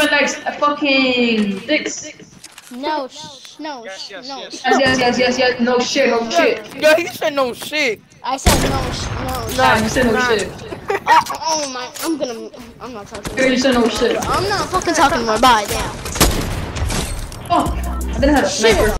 comment likes a fucking dicks. No, sh- no, sh- yes, no. yes. sh- Yes, yes, yes, yes, yes. No shit, no shit. Yo, he said no shit. I said no, sh- no. sh- Nah, you said no Nah. shit. Oh, oh my, I'm gonna, I'm not talking. Girl, you said no shit. I'm not fucking talking more. Bye, damn. Oh, I didn't have a sniper.